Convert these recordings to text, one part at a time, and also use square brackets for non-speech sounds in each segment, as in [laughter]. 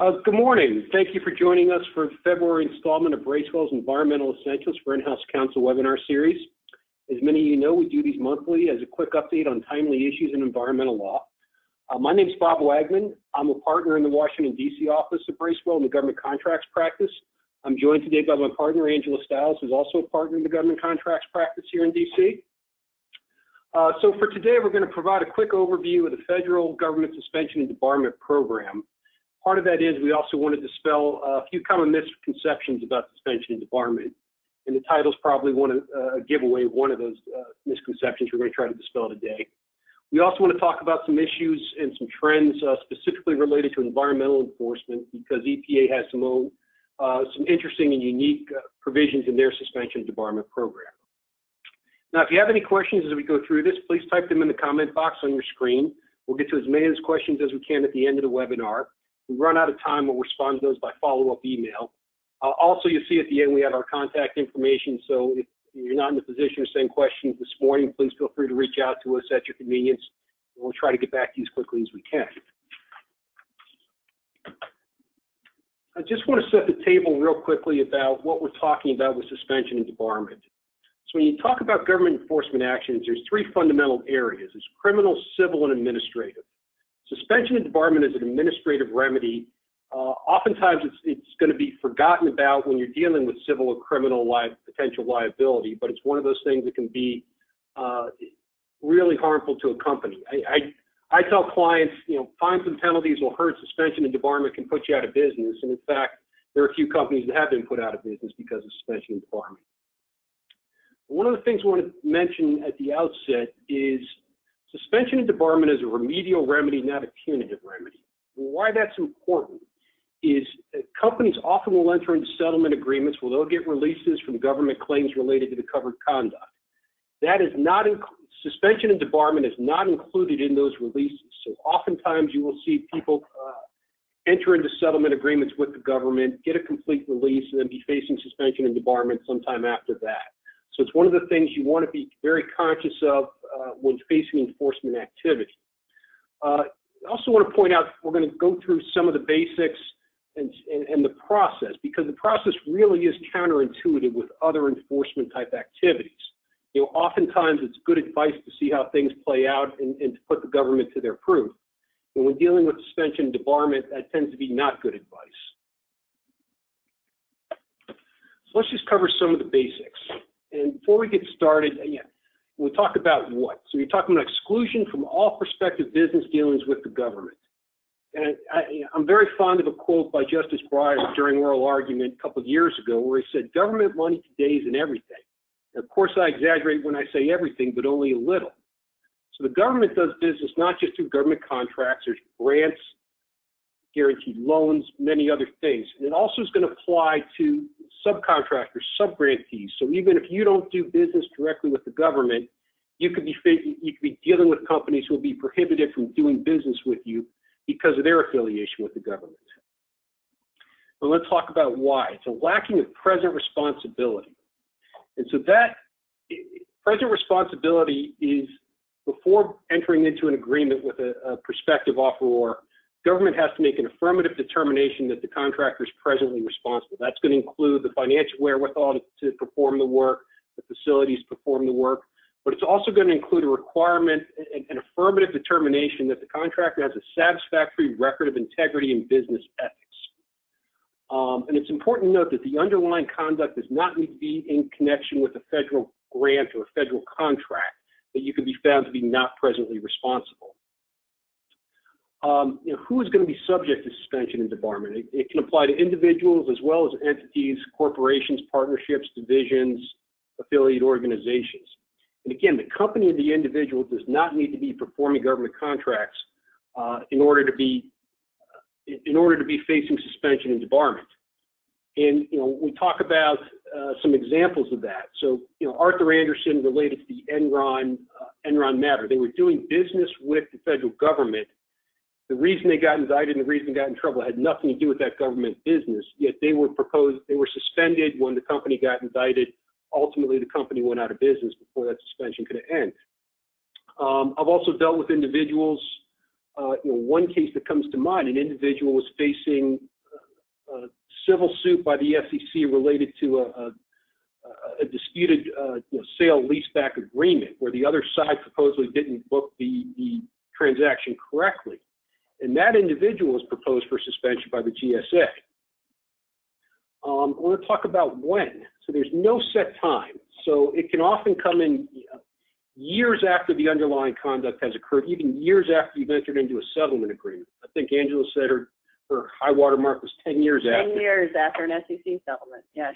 Uh, good morning. Thank you for joining us for the February installment of Bracewell's Environmental Essentials for In-House Counsel webinar series. As many of you know, we do these monthly as a quick update on timely issues in environmental law. Uh, my name is Bob Wagman. I'm a partner in the Washington, D.C. office of Bracewell in the government contracts practice. I'm joined today by my partner, Angela Styles, who's also a partner in the government contracts practice here in D.C. Uh, so for today, we're going to provide a quick overview of the federal government suspension and debarment program. Part of that is we also want to dispel a few common misconceptions about suspension and debarment. And the title's probably one of, uh, a giveaway one of those uh, misconceptions we're going to try to dispel today. We also want to talk about some issues and some trends uh, specifically related to environmental enforcement because EPA has some own, uh, some interesting and unique uh, provisions in their suspension and debarment program. Now, if you have any questions as we go through this, please type them in the comment box on your screen. We'll get to as many of those questions as we can at the end of the webinar we run out of time, we'll respond to those by follow-up email. Uh, also, you'll see at the end we have our contact information, so if you're not in the position to send questions this morning, please feel free to reach out to us at your convenience, we'll try to get back to you as quickly as we can. I just want to set the table real quickly about what we're talking about with suspension and debarment. So when you talk about government enforcement actions, there's three fundamental areas. There's criminal, civil, and administrative. Suspension and debarment is an administrative remedy. Uh, oftentimes, it's, it's going to be forgotten about when you're dealing with civil or criminal li potential liability, but it's one of those things that can be uh, really harmful to a company. I, I, I tell clients, you know, fines and penalties will hurt. Suspension and debarment can put you out of business, and in fact, there are a few companies that have been put out of business because of suspension and debarment. One of the things I want to mention at the outset is Suspension and debarment is a remedial remedy, not a punitive remedy. Why that's important is companies often will enter into settlement agreements where they'll get releases from government claims related to the covered conduct. That is not in, suspension and debarment is not included in those releases. So oftentimes you will see people uh, enter into settlement agreements with the government, get a complete release, and then be facing suspension and debarment sometime after that. So it's one of the things you want to be very conscious of uh, when facing enforcement activity. Uh, I also want to point out we're going to go through some of the basics and, and, and, the process because the process really is counterintuitive with other enforcement type activities. You know, oftentimes it's good advice to see how things play out and, and to put the government to their proof. And when dealing with suspension and debarment, that tends to be not good advice. So let's just cover some of the basics. And before we get started, uh, yeah, we talk about what? So you're talking about exclusion from all prospective business dealings with the government. And I, am very fond of a quote by Justice Breyer during oral argument a couple of years ago where he said, government money today is in everything. And of course, I exaggerate when I say everything, but only a little. So the government does business not just through government contracts, there's grants, guaranteed loans, many other things. And it also is going to apply to subcontractors, subgrantees. So even if you don't do business directly with the government, you could be you could be dealing with companies who will be prohibited from doing business with you because of their affiliation with the government. Well, let's talk about why. It's a lacking of present responsibility. And so that present responsibility is before entering into an agreement with a, a prospective offeror, government has to make an affirmative determination that the contractor is presently responsible. That's going to include the financial wherewithal to, perform the work, the facilities perform the work, but it's also going to include a requirement, an, an affirmative determination that the contractor has a satisfactory record of integrity and business ethics. Um, and it's important to note that the underlying conduct does not need to be in connection with a federal grant or a federal contract that you can be found to be not presently responsible um, you know, who is going to be subject to suspension and debarment? It, it, can apply to individuals as well as entities, corporations, partnerships, divisions, affiliate organizations. And again, the company or the individual does not need to be performing government contracts uh, in order to be in order to be facing suspension and debarment. And you know, we talk about uh, some examples of that. So, you know, Arthur Andersen related to the Enron uh, Enron matter. They were doing business with the federal government the reason they got indicted and the reason they got in trouble had nothing to do with that government business. Yet they were proposed, they were suspended when the company got indicted. Ultimately, the company went out of business before that suspension could end. Um, I've also dealt with individuals uh, you know, one case that comes to mind, an individual was facing a civil suit by the SEC related to a, a, a disputed uh, you know, sale leaseback agreement where the other side supposedly didn't book the, the transaction correctly. And that individual is proposed for suspension by the GSA. Um, I want to talk about when. So there's no set time. So it can often come in years after the underlying conduct has occurred, even years after you've entered into a settlement agreement. I think Angela said her, her high water mark was 10 years 10 after. years after an SEC settlement, yes.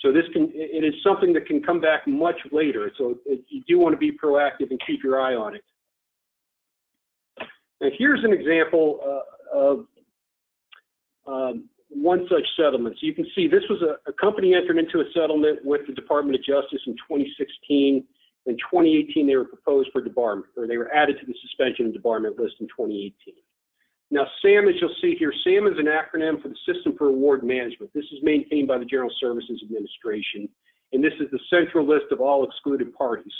So this can, it is something that can come back much later. So it, you do want to be proactive and keep your eye on it. Now here's an example uh, of um, one such settlement. So you can see this was a, a company entered into a settlement with the Department of Justice in 2016. In 2018, they were proposed for debarment, or they were added to the suspension and debarment list in 2018. Now, SAM, as you'll see here, SAM is an acronym for the System for Award Management. This is maintained by the General Services Administration, and this is the central list of all excluded parties.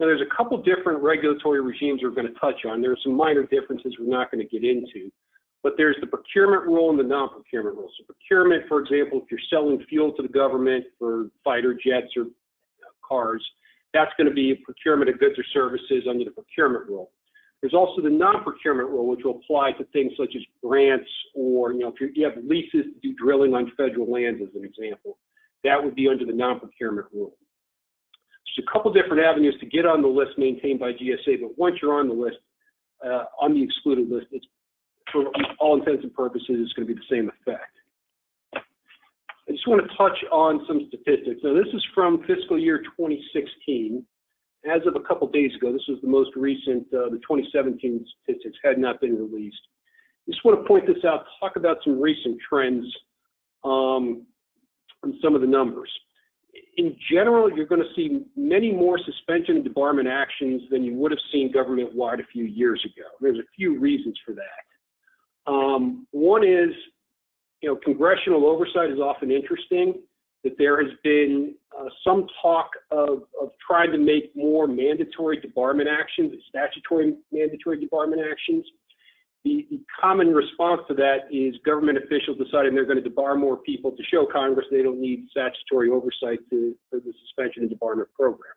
Now, there's a couple different regulatory regimes we're going to touch on. There are some minor differences we're not going to get into, but there's the procurement rule and the non-procurement rule. So procurement, for example, if you're selling fuel to the government for fighter jets or cars, that's going to be procurement of goods or services under the procurement rule. There's also the non-procurement rule, which will apply to things such as grants or, you know, if you have leases to do drilling on federal lands, as an example. That would be under the non-procurement rule. A couple different avenues to get on the list maintained by GSA, but once you're on the list, uh, on the excluded list, it's for all intents and purposes, it's going to be the same effect. I just want to touch on some statistics. Now, this is from fiscal year 2016. As of a couple days ago, this was the most recent, uh, the 2017 statistics had not been released. Just want to point this out, talk about some recent trends um, on some of the numbers. In general, you're going to see many more suspension and debarment actions than you would have seen government-wide a few years ago. There's a few reasons for that. Um, one is you know, congressional oversight is often interesting, that there has been uh, some talk of, of trying to make more mandatory debarment actions, statutory mandatory debarment actions. The, the, common response to that is government officials deciding they're going to debar more people to show Congress they don't need statutory oversight to, for the suspension and debarment program.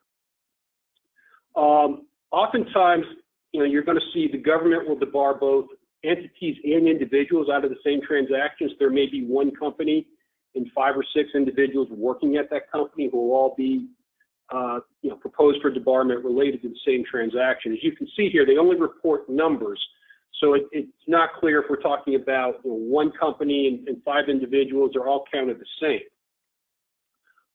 Um, oftentimes, you know, you're going to see the government will debar both entities and individuals out of the same transactions. There may be one company and five or six individuals working at that company who will all be uh, you know, proposed for debarment related to the same transaction. As you can see here, they only report numbers. So it, it's not clear if we're talking about you know, one company and, and, five individuals are all counted the same.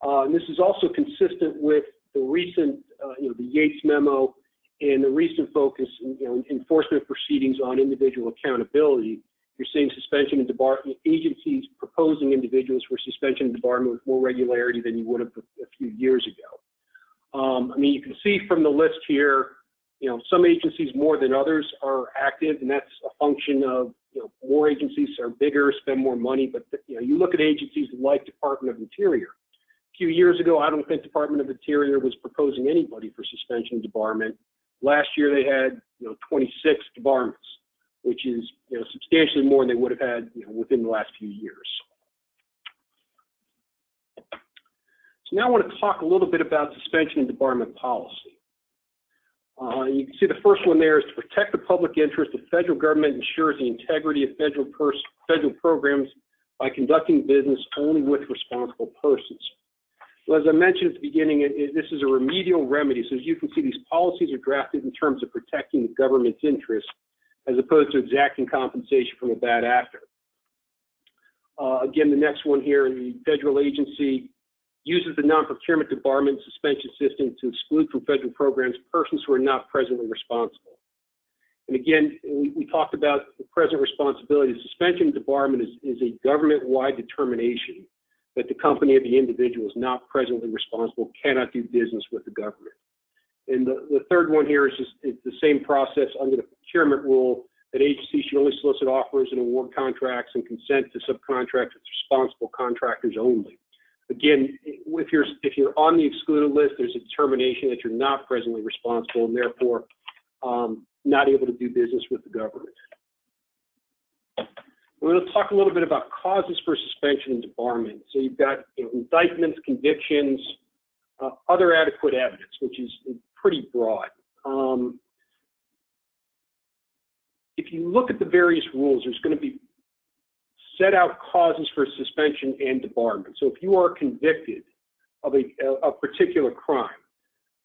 Uh, and this is also consistent with the recent, uh, you know, the Yates memo and the recent focus, you know, enforcement proceedings on individual accountability, you're seeing suspension and debarment agencies proposing individuals for suspension and debarment with more regularity than you would have a few years ago. Um, I mean, you can see from the list here, you know, some agencies more than others are active, and that's a function of, you know, more agencies are bigger, spend more money. But you know, you look at agencies like Department of Interior. A few years ago, I don't think Department of Interior was proposing anybody for suspension and debarment. Last year they had, you know, 26 debarments, which is, you know, substantially more than they would have had, you know, within the last few years. So now I want to talk a little bit about suspension and debarment policy. Uh, you can see the first one there is to protect the public interest. The federal government ensures the integrity of federal, federal programs by conducting business only with responsible persons. Well, as I mentioned at the beginning, it, it, this is a remedial remedy. So as you can see, these policies are drafted in terms of protecting the government's interests as opposed to exacting compensation from a bad actor. Uh, again, the next one here, the federal agency uses the non-procurement debarment suspension system to exclude from federal programs persons who are not presently responsible. And again, we, we talked about the present responsibility. Suspension debarment is, is a government-wide determination that the company or the individual is not presently responsible, cannot do business with the government. And the, the third one here is just it's the same process under the procurement rule that agencies should only solicit offers and award contracts and consent to subcontract with responsible contractors only. Again, if you're if you're on the excluded list, there's a determination that you're not presently responsible, and therefore um, not able to do business with the government. We're going to talk a little bit about causes for suspension and debarment. So you've got you know, indictments, convictions, uh, other adequate evidence, which is pretty broad. Um, if you look at the various rules, there's going to be set out causes for suspension and debarment. So if you are convicted of a, a particular crime,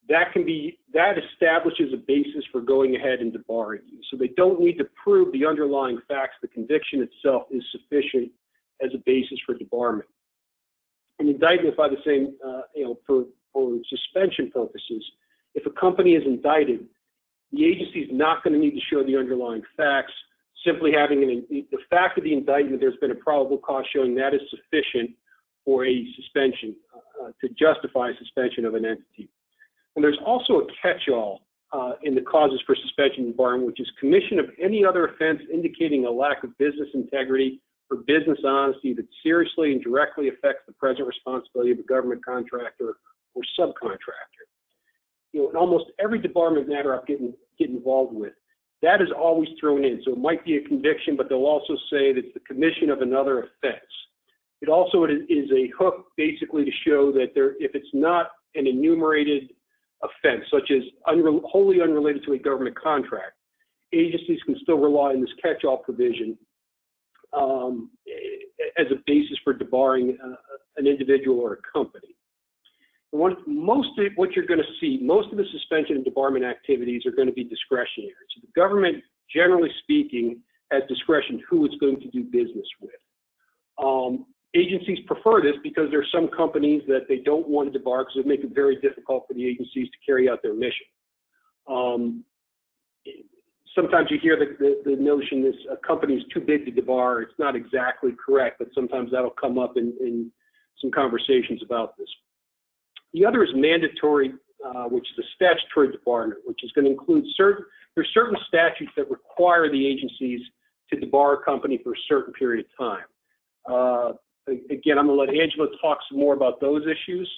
that can be that establishes a basis for going ahead and debarring you. So they don't need to prove the underlying facts. The conviction itself is sufficient as a basis for debarment. An indictment by the same, uh, you know, for for suspension purposes, if a company is indicted, the agency is not going to need to show the underlying facts. Simply having an, the fact of the indictment, there's been a probable cause showing that is sufficient for a suspension uh, to justify suspension of an entity. And there's also a catch-all uh, in the causes for suspension debarment, which is commission of any other offense indicating a lack of business integrity or business honesty that seriously and directly affects the present responsibility of a government contractor or subcontractor. You know, in almost every debarment matter I get, get involved with, that is always thrown in. So it might be a conviction, but they'll also say that it's the commission of another offense. It also is a hook basically to show that there, if it's not an enumerated offense, such as unre wholly unrelated to a government contract, agencies can still rely on this catch-all provision um, as a basis for debarring uh, an individual or a company. One, most of what you're going to see, most of the suspension and debarment activities are going to be discretionary. So the government, generally speaking, has discretion who it's going to do business with. Um, agencies prefer this because there are some companies that they don't want to debar because it make it very difficult for the agencies to carry out their mission. Um, sometimes you hear the, the, the notion that a company is too big to debar. It's not exactly correct, but sometimes that'll come up in, in some conversations about this. The other is mandatory, uh, which is the statutory debarment, which is going to include certain, there's certain statutes that require the agencies to debar a company for a certain period of time. Uh, again, I'm going to let Angela talk some more about those issues,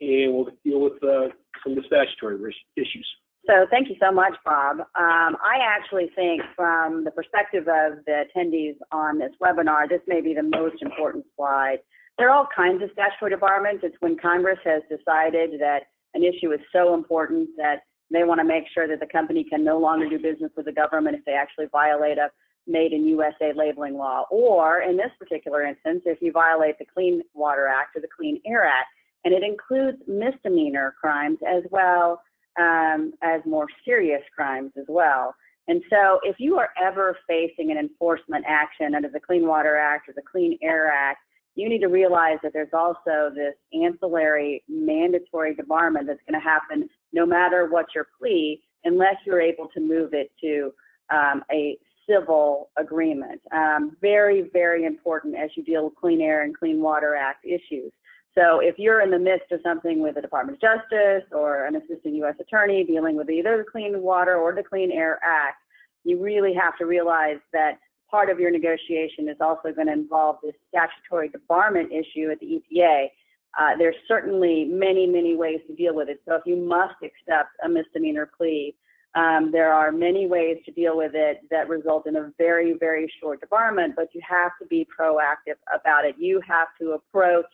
and we'll deal with uh, some of the statutory issues. So thank you so much, Bob. Um, I actually think from the perspective of the attendees on this webinar, this may be the most important slide. There are all kinds of statutory debarments. It's when Congress has decided that an issue is so important that they want to make sure that the company can no longer do business with the government if they actually violate a made in USA labeling law. Or in this particular instance, if you violate the Clean Water Act or the Clean Air Act, and it includes misdemeanor crimes as well um, as more serious crimes as well. And so if you are ever facing an enforcement action under the Clean Water Act or the Clean Air Act, you need to realize that there's also this ancillary mandatory debarment that's going to happen no matter what your plea, unless you're able to move it to um, a civil agreement. Um, very, very important as you deal with Clean Air and Clean Water Act issues. So if you're in the midst of something with the Department of Justice or an assistant U.S. attorney dealing with either the Clean Water or the Clean Air Act, you really have to realize that part of your negotiation is also going to involve this statutory debarment issue at the EPA. Uh, there's certainly many, many ways to deal with it. So if you must accept a misdemeanor plea, um, there are many ways to deal with it that result in a very, very short debarment, but you have to be proactive about it. You have to approach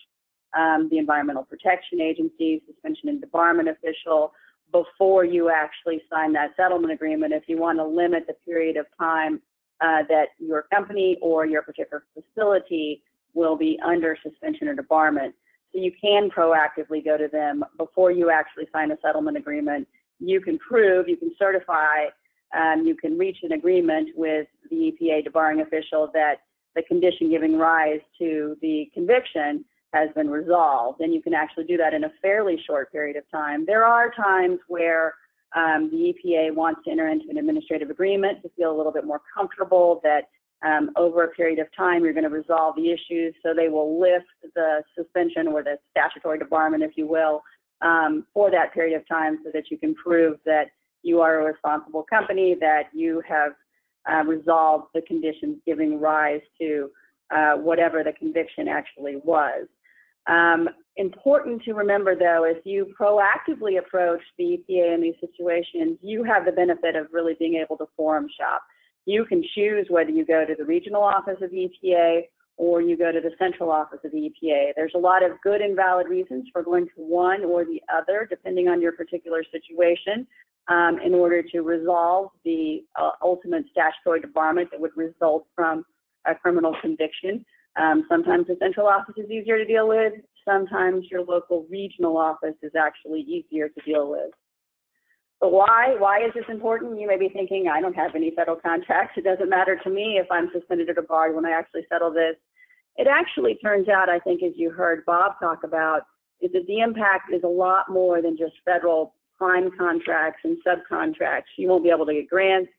um, the Environmental Protection Agency, suspension and debarment official, before you actually sign that settlement agreement if you want to limit the period of time uh, that your company or your particular facility will be under suspension or debarment. So you can proactively go to them before you actually sign a settlement agreement you can prove, you can certify, um, you can reach an agreement with the EPA debarring official that the condition giving rise to the conviction has been resolved. And you can actually do that in a fairly short period of time. There are times where um, the EPA wants to enter into an administrative agreement to feel a little bit more comfortable that um, over a period of time you're going to resolve the issues. So they will lift the suspension or the statutory debarment, if you will, um, for that period of time so that you can prove that you are a responsible company, that you have uh, resolved the conditions giving rise to uh, whatever the conviction actually was. Um, important to remember though, if you proactively approach the EPA in these situations, you have the benefit of really being able to forum shop. You can choose whether you go to the regional office of EPA or you go to the central office of the EPA. There's a lot of good and valid reasons for going to one or the other, depending on your particular situation, um, in order to resolve the uh, ultimate statutory debarment that would result from a criminal conviction. Um, sometimes the central office is easier to deal with. Sometimes your local regional office is actually easier to deal with. But why? Why is this important? You may be thinking, I don't have any federal contracts. It doesn't matter to me if I'm suspended or debarred when I actually settle this. It actually turns out, I think, as you heard Bob talk about, is that the impact is a lot more than just federal prime contracts and subcontracts. You won't be able to get grants.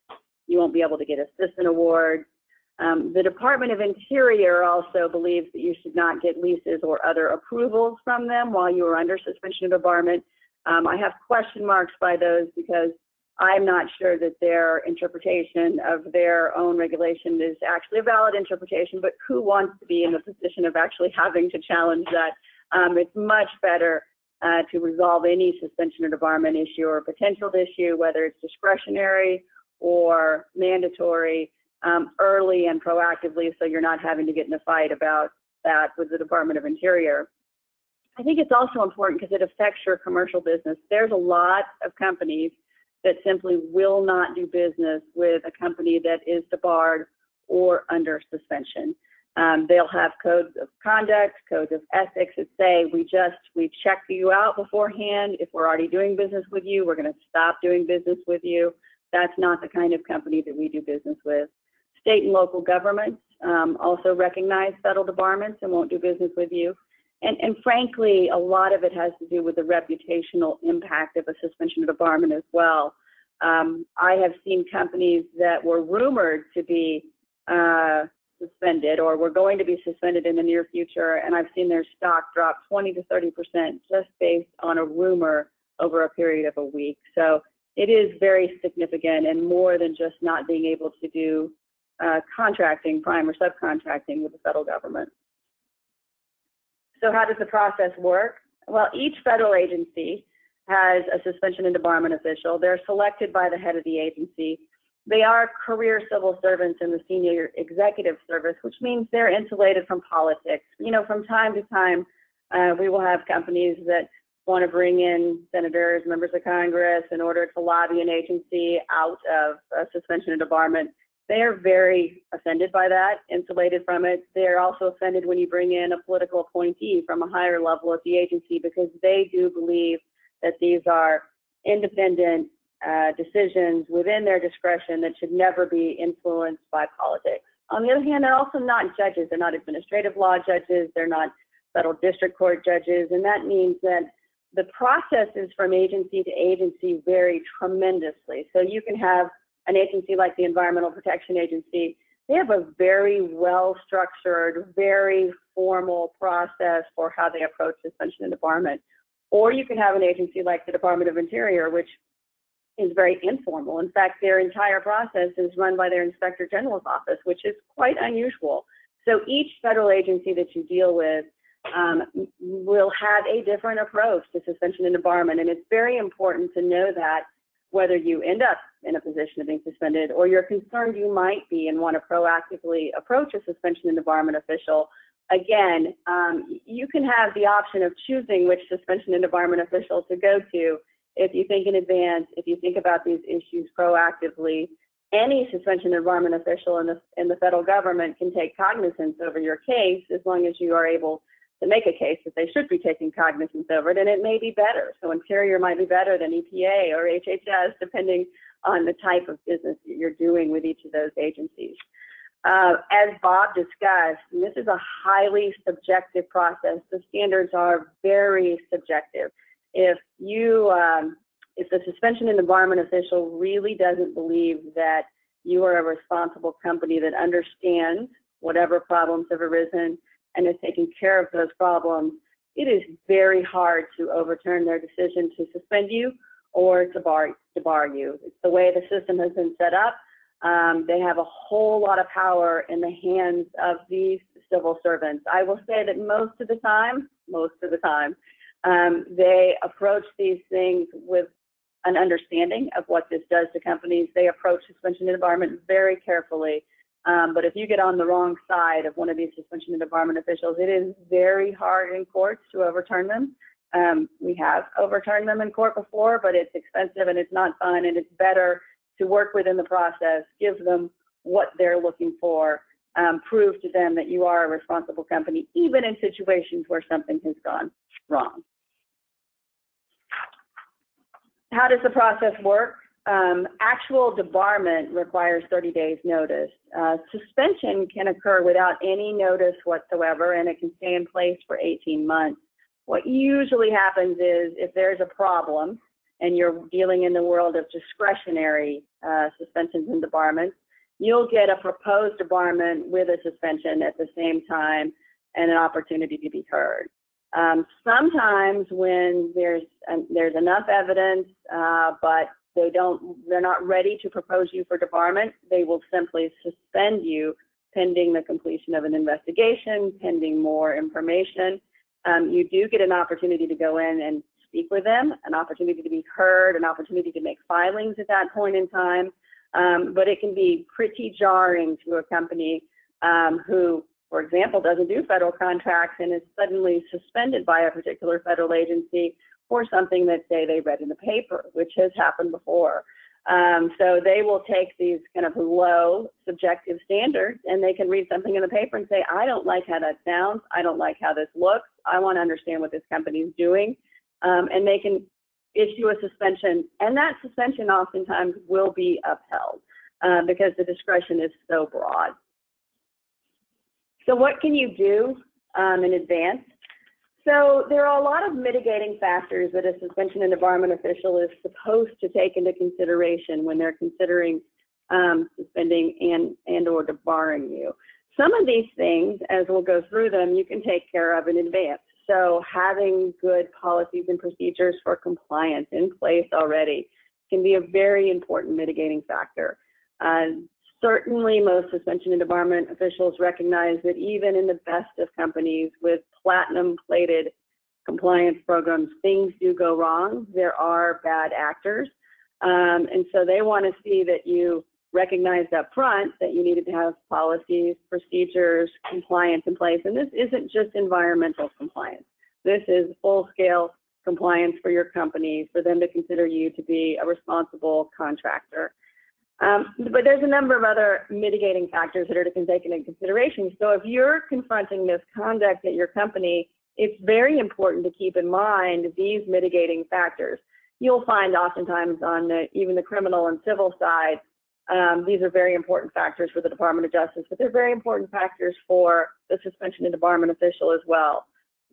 You won't be able to get assistant awards. Um, the Department of Interior also believes that you should not get leases or other approvals from them while you are under suspension of debarment. Um, I have question marks by those because I'm not sure that their interpretation of their own regulation is actually a valid interpretation, but who wants to be in the position of actually having to challenge that? Um, it's much better uh, to resolve any suspension or debarment issue or potential issue, whether it's discretionary or mandatory, um, early and proactively so you're not having to get in a fight about that with the Department of Interior. I think it's also important because it affects your commercial business. There's a lot of companies that simply will not do business with a company that is debarred or under suspension. Um, they'll have codes of conduct, codes of ethics that say we just we check you out beforehand. If we're already doing business with you, we're going to stop doing business with you. That's not the kind of company that we do business with. State and local governments um, also recognize federal debarments and won't do business with you. And, and frankly, a lot of it has to do with the reputational impact of a suspension of debarment as well. Um, I have seen companies that were rumored to be uh, suspended or were going to be suspended in the near future, and I've seen their stock drop 20 to 30 percent just based on a rumor over a period of a week. So it is very significant and more than just not being able to do uh, contracting, prime or subcontracting with the federal government. So how does the process work? Well, each federal agency has a suspension and debarment official. They're selected by the head of the agency. They are career civil servants in the senior executive service, which means they're insulated from politics. You know, from time to time, uh, we will have companies that want to bring in senators, members of Congress in order to lobby an agency out of suspension and debarment. They are very offended by that, insulated from it. They're also offended when you bring in a political appointee from a higher level at the agency because they do believe that these are independent uh, decisions within their discretion that should never be influenced by politics. On the other hand, they're also not judges. They're not administrative law judges. They're not federal district court judges. And that means that the processes from agency to agency vary tremendously. So you can have an agency like the Environmental Protection Agency, they have a very well structured, very formal process for how they approach suspension and debarment. Or you can have an agency like the Department of Interior, which is very informal. In fact, their entire process is run by their Inspector General's office, which is quite unusual. So each federal agency that you deal with um, will have a different approach to suspension and debarment. And it's very important to know that whether you end up in a position of being suspended or you're concerned you might be and want to proactively approach a suspension and debarment official, again, um, you can have the option of choosing which suspension and debarment official to go to if you think in advance, if you think about these issues proactively. Any suspension and debarment official in the, in the federal government can take cognizance over your case as long as you are able to make a case that they should be taking cognizance over it, and it may be better. So Interior might be better than EPA or HHS, depending on the type of business that you're doing with each of those agencies. Uh, as Bob discussed, this is a highly subjective process. The standards are very subjective. If you, um, if the suspension and debarment official really doesn't believe that you are a responsible company that understands whatever problems have arisen and is taking care of those problems, it is very hard to overturn their decision to suspend you or to bar, to bar you. It's the way the system has been set up. Um, they have a whole lot of power in the hands of these civil servants. I will say that most of the time, most of the time. Um, they approach these things with an understanding of what this does to companies. They approach suspension and debarment very carefully. Um, but if you get on the wrong side of one of these suspension and debarment officials, it is very hard in courts to overturn them. Um, we have overturned them in court before, but it's expensive and it's not fun, and it's better to work within the process, give them what they're looking for, um, prove to them that you are a responsible company, even in situations where something has gone wrong. How does the process work? Um, actual debarment requires 30 days notice. Uh, suspension can occur without any notice whatsoever and it can stay in place for 18 months. What usually happens is if there's a problem and you're dealing in the world of discretionary uh, suspensions and debarments, you'll get a proposed debarment with a suspension at the same time and an opportunity to be heard. Um, sometimes when there's um, there's enough evidence, uh, but they don't they're not ready to propose you for debarment, they will simply suspend you pending the completion of an investigation, pending more information. Um, you do get an opportunity to go in and speak with them, an opportunity to be heard, an opportunity to make filings at that point in time. Um, but it can be pretty jarring to a company um, who for example, doesn't do federal contracts and is suddenly suspended by a particular federal agency for something that say they read in the paper, which has happened before. Um, so they will take these kind of low subjective standards and they can read something in the paper and say, I don't like how that sounds. I don't like how this looks. I want to understand what this company is doing. Um, and they can issue a suspension. And that suspension oftentimes will be upheld uh, because the discretion is so broad. So what can you do um, in advance? So there are a lot of mitigating factors that a suspension and debarment official is supposed to take into consideration when they're considering um, suspending and and or debarring you. Some of these things, as we'll go through them, you can take care of in advance. So having good policies and procedures for compliance in place already can be a very important mitigating factor. Uh, Certainly, most suspension and debarment officials recognize that even in the best of companies with platinum plated compliance programs, things do go wrong. There are bad actors. Um, and so they want to see that you recognized up front that you needed to have policies, procedures, compliance in place. And this isn't just environmental compliance. This is full scale compliance for your company, for them to consider you to be a responsible contractor. Um, but there's a number of other mitigating factors that are to be taken into consideration. So if you're confronting misconduct at your company, it's very important to keep in mind these mitigating factors. You'll find oftentimes on the, even the criminal and civil side, um, these are very important factors for the Department of Justice, but they're very important factors for the suspension and debarment official as well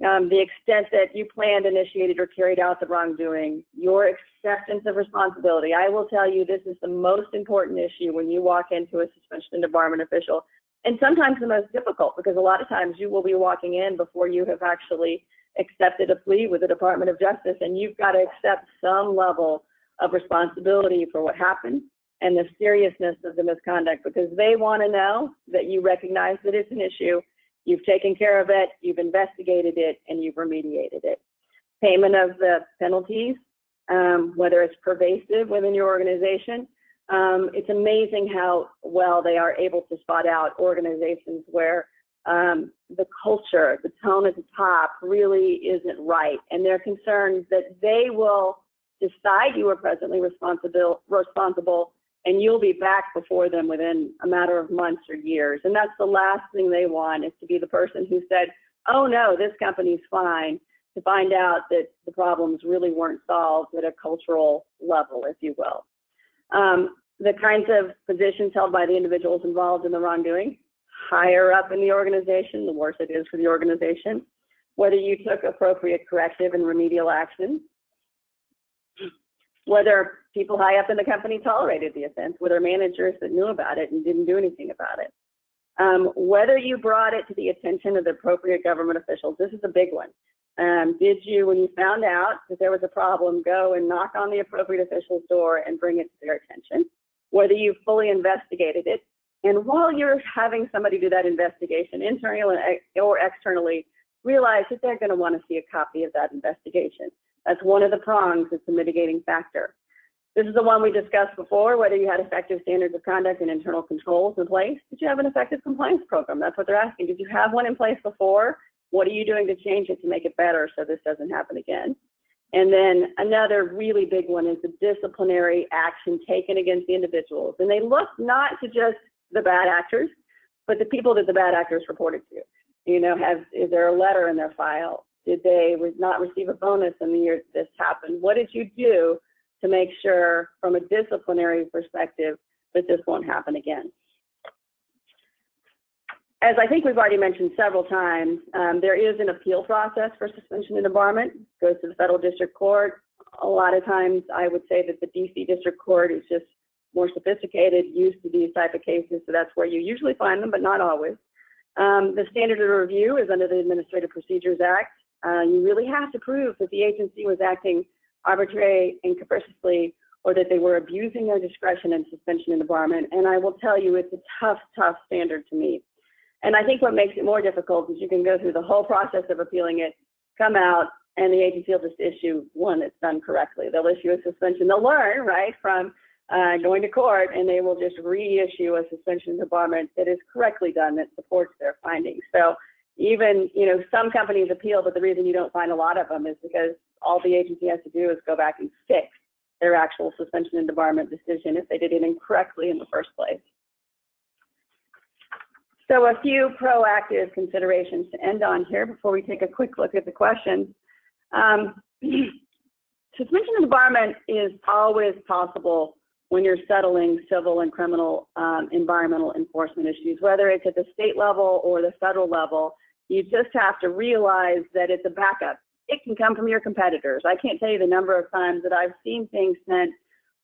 um, the extent that you planned, initiated, or carried out the wrongdoing, your acceptance of responsibility. I will tell you this is the most important issue when you walk into a suspension and debarment official, and sometimes the most difficult because a lot of times you will be walking in before you have actually accepted a plea with the Department of Justice, and you've got to accept some level of responsibility for what happened and the seriousness of the misconduct because they want to know that you recognize that it's an issue You've taken care of it, you've investigated it, and you've remediated it. Payment of the penalties, um, whether it's pervasive within your organization, um, it's amazing how well they are able to spot out organizations where um, the culture, the tone at the top really isn't right, and they're concerned that they will decide you are presently responsible, responsible and you'll be back before them within a matter of months or years. And that's the last thing they want is to be the person who said, oh no, this company's fine, to find out that the problems really weren't solved at a cultural level, if you will. Um, the kinds of positions held by the individuals involved in the wrongdoing, higher up in the organization, the worse it is for the organization. Whether you took appropriate corrective and remedial action, whether people high up in the company tolerated the offense, whether managers that knew about it and didn't do anything about it. Um, whether you brought it to the attention of the appropriate government officials, this is a big one. Um, did you, when you found out that there was a problem, go and knock on the appropriate official's door and bring it to their attention? Whether you fully investigated it, and while you're having somebody do that investigation, internally or externally, realize that they're going to want to see a copy of that investigation. That's one of the prongs. It's a mitigating factor. This is the one we discussed before, whether you had effective standards of conduct and internal controls in place. Did you have an effective compliance program? That's what they're asking. Did you have one in place before? What are you doing to change it to make it better so this doesn't happen again? And then another really big one is the disciplinary action taken against the individuals. And they look not to just the bad actors, but the people that the bad actors reported to. You know, have is there a letter in their file? Did they not receive a bonus in the year this happened? What did you do to make sure, from a disciplinary perspective, that this won't happen again? As I think we've already mentioned several times, um, there is an appeal process for suspension and debarment. Goes to the federal district court. A lot of times, I would say that the DC district court is just more sophisticated, used to these type of cases, so that's where you usually find them, but not always. Um, the standard of review is under the Administrative Procedures Act. Uh, you really have to prove that the agency was acting arbitrary and capriciously or that they were abusing their discretion in suspension and debarment. And I will tell you, it's a tough, tough standard to meet. And I think what makes it more difficult is you can go through the whole process of appealing it, come out, and the agency will just issue one that's done correctly. They'll issue a suspension. They'll learn, right, from uh, going to court, and they will just reissue a suspension debarment that is correctly done that supports their findings. So even, you know, some companies appeal, but the reason you don't find a lot of them is because all the agency has to do is go back and fix their actual suspension and debarment decision if they did it incorrectly in the first place. So a few proactive considerations to end on here before we take a quick look at the questions. Um, [clears throat] suspension and debarment is always possible when you're settling civil and criminal um, environmental enforcement issues, whether it's at the state level or the federal level. You just have to realize that it's a backup. It can come from your competitors. I can't tell you the number of times that I've seen things sent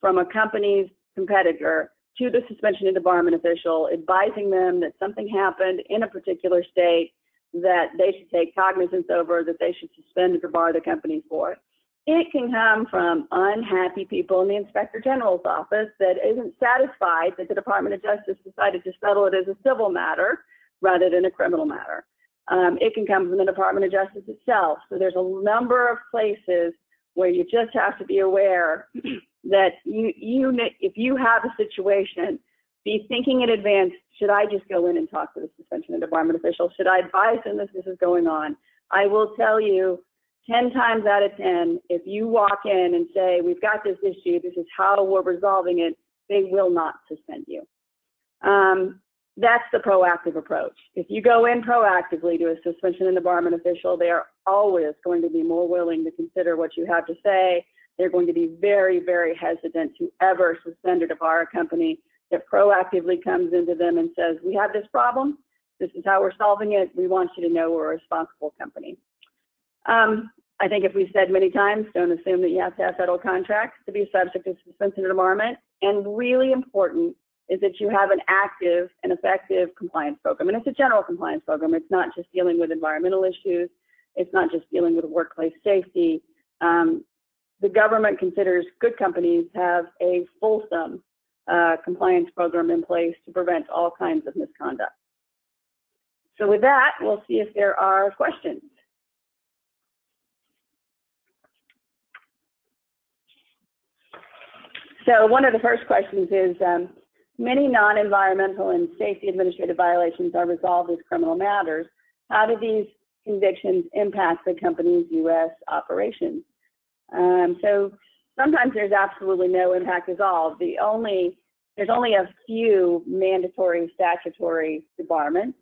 from a company's competitor to the suspension and debarment official, advising them that something happened in a particular state that they should take cognizance over, that they should suspend or debar the company for. it. It can come from unhappy people in the inspector general's office that isn't satisfied that the Department of Justice decided to settle it as a civil matter rather than a criminal matter. Um, it can come from the Department of Justice itself. So there's a number of places where you just have to be aware [clears throat] that you, you, if you have a situation, be thinking in advance, should I just go in and talk to the suspension and debarment official? Should I advise them that this is going on? I will tell you 10 times out of 10, if you walk in and say, we've got this issue, this is how we're resolving it, they will not suspend you. Um, that's the proactive approach. If you go in proactively to a suspension and debarment official, they are always going to be more willing to consider what you have to say. They're going to be very, very hesitant to ever suspend or debar a company that proactively comes into them and says, we have this problem. This is how we're solving it. We want you to know we're a responsible company. Um, I think if we've said many times, don't assume that you have to have federal contracts to be subject to suspension and debarment. And really important is that you have an active and effective compliance program. And it's a general compliance program. It's not just dealing with environmental issues. It's not just dealing with workplace safety. Um, the government considers good companies have a fulsome uh, compliance program in place to prevent all kinds of misconduct. So with that, we'll see if there are questions. So one of the first questions is, um, many non-environmental and safety administrative violations are resolved as criminal matters. How do these convictions impact the company's U.S. operations? Um, so sometimes there's absolutely no impact at all. The only there's only a few mandatory statutory debarments,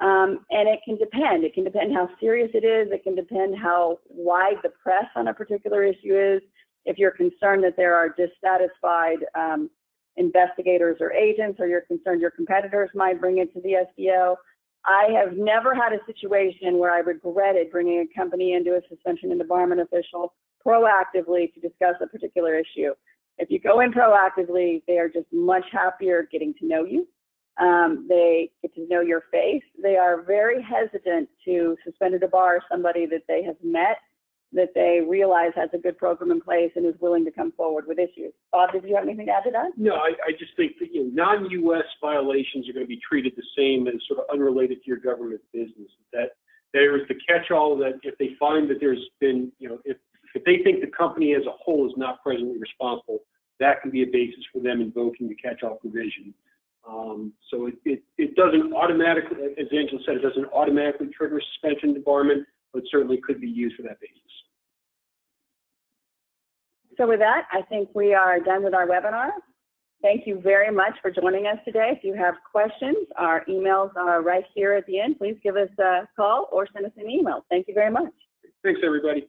um, and it can depend. It can depend how serious it is. It can depend how wide the press on a particular issue is if you're concerned that there are dissatisfied um, investigators or agents, or you're concerned your competitors might bring it to the SDO. I have never had a situation where I regretted bringing a company into a suspension and debarment official proactively to discuss a particular issue. If you go in proactively, they are just much happier getting to know you. Um, they get to know your face. They are very hesitant to suspend or debar somebody that they have met that they realize has a good program in place and is willing to come forward with issues. Bob, did you have anything to add to that? No, I, I just think that you know, non-U.S. violations are going to be treated the same as sort of unrelated to your government business. That There is the catch-all that if they find that there's been, you know, if, if they think the company as a whole is not presently responsible, that can be a basis for them invoking the catch-all provision. Um, so it, it, it doesn't automatically, as Angela said, it doesn't automatically trigger suspension debarment, but certainly could be used for that basis. So with that, I think we are done with our webinar. Thank you very much for joining us today. If you have questions, our emails are right here at the end. Please give us a call or send us an email. Thank you very much. Thanks, everybody.